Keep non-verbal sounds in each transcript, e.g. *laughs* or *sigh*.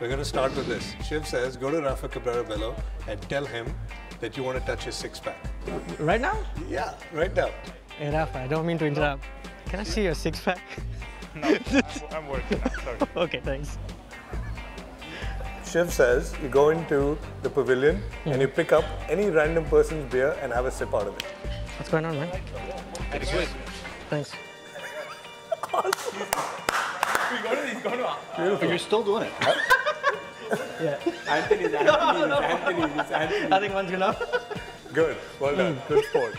We're going to start with this. Shiv says, go to Rafa Cabrera Bello and tell him that you want to touch his six pack. Right now? Yeah, right now. Hey, Rafa, I don't mean to interrupt. Can I see your six pack? No, I'm, I'm working. I'm sorry. *laughs* okay, thanks. Shiv says, you go into the pavilion and you pick up any random person's beer and have a sip out of it. What's going on, man? Thanks. You're still doing it. *laughs* Yeah. Anthony's, Anthony's, *laughs* Anthony's, Anthony's. I think one's enough. Good, well done, hmm. good sport.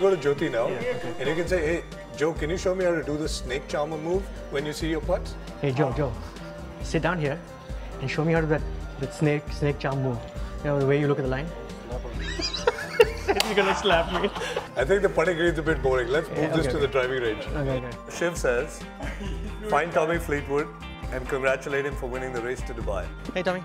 Go to Jyoti now and you can say, hey, Joe, can you show me how to do the snake charmer move when you see your putts? Hey, Joe, Joe, sit down here and show me how to do that, that snake snake charm move. You know, the way you look at the line? You're gonna slap me. I think the putting green's a bit boring. Let's move Yeah, this okay, to the driving range. Okay, okay. Shiv says, find Tommy Fleetwood and congratulate him for winning the race to Dubai. Hey, Tommy,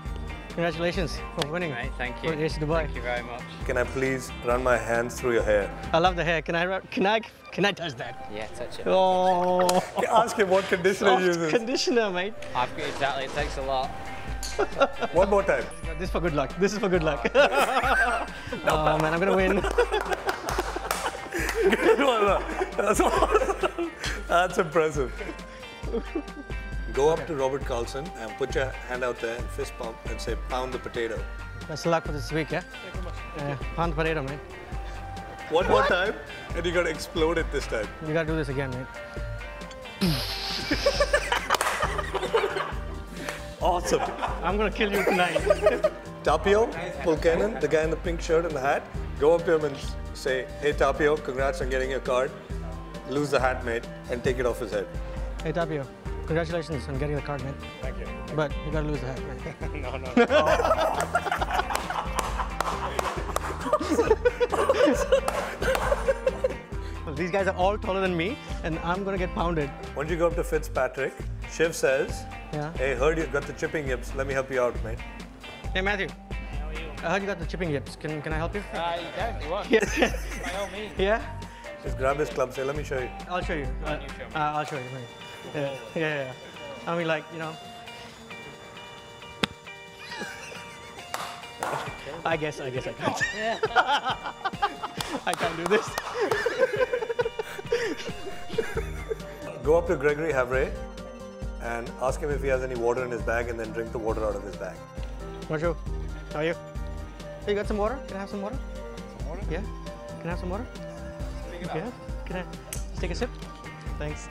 congratulations for winning. Mate, thank you. Race to Dubai. Thank you very much. Can I please run my hands through your hair? I love the hair. Can I, can I, can I touch that? Yeah, touch it. Oh, *laughs* Ask him what conditioner he soft uses. conditioner, mate. I've got exactly. It takes a lot. *laughs* One more time. This is for good luck. This is for good luck. *laughs* oh man, I'm gonna win. good one. That's awesome. That's impressive. Go up to Robert Karlsson and put your hand out there and fist pump and say, pound the potato. Best of luck for this week, yeah? Yeah, pound the potato, man. One more time, and you gotta explode it this time. You gotta do this again, mate. Awesome. I'm gonna kill you tonight. *laughs* Tapio Pulkkanen, the guy in the pink shirt and the hat, go up to him and say, hey Tapio, congrats on getting your card. Lose the hat, mate, and take it off his head. hey, Tapio, congratulations on getting the card, man. Thank you. But you gotta lose the hat, man. *laughs* No, no. *laughs* These guys are all taller than me, and I'm gonna get pounded. Once you go up to Fitzpatrick, Shiv says, Yeah. hey, heard you got the chipping yips. Let me help you out, mate. Hey, Matthew. How are you? I heard you got the chipping yips. Can, can I help you? Uh, you can. You want? Yeah. By all means. yeah? Just grab his club, say, let me show you. I'll show you. Uh, you show me. uh, I'll show you. Yeah, yeah, yeah. I mean, like, you know. I guess, I guess I can't. *laughs* I can't do this. Go up to Gregory Havret and ask him if he has any water in his bag and then drink the water out of his bag. Bonjour. How are you? Hey, you got some water? Can I have some water? Some water? Yeah? Can I have some water? Yeah? Can I just take a sip? Thanks.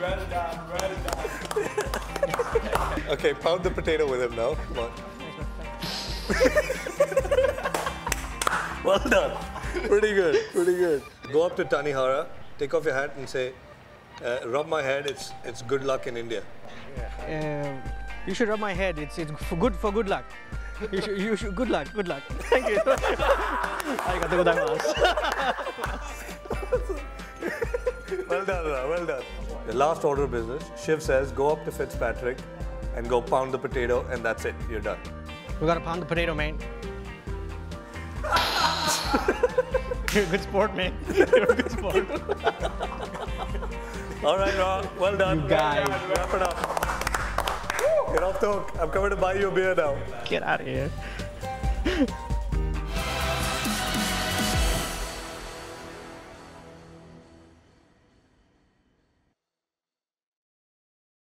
Write it down, write it down. *laughs* Okay, pound the potato with him now. Come on. *laughs* well done. Pretty good, pretty good. Go up to Tanihara, take off your hat and say, uh, rub my head, it's, it's good luck in India. Um, you should rub my head. It's it's for good for good luck. You should, you should good luck. Good luck. *laughs* Thank you. Arigatou gozaimasu. Well done, Ra, well done. The last order of business, Shiv says, go up to Fitzpatrick and go pound the potato and that's it, you're done. We gotta pound the potato, man. *laughs* You're a good sport, man. You're a good sport. All right, Ra, well done. You guys. Wrap it up. Get off the hook. I'm coming to buy you a beer now. Get out of here. *laughs*